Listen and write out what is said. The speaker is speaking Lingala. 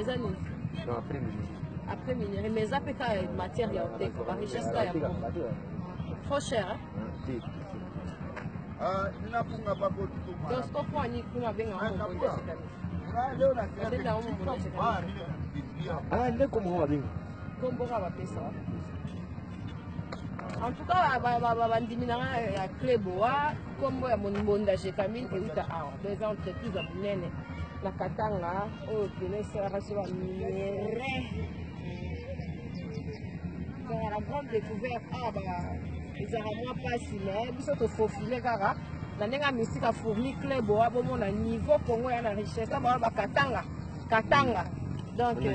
eza nini après minerai mais eza mpe ka matière ya oteka ba richesse ka yango trop cher nafunga bakotumaani kuna abengaandeko moko babenga komboka bapesa en tout cas bandimi na ngai ya cleboa Kombo ya Monbonda Jecamine euta awa dans eza entreprise ya monene na Katanga oyo pena esalaka so ba minerais donc la grande découverte awa ba ezalaka mwa mpasi mais biso tofofile kaka na ndenge ya misika fourmi club owa bomona niveau congo ya na richesse na bango bakatanga katanga donc euh,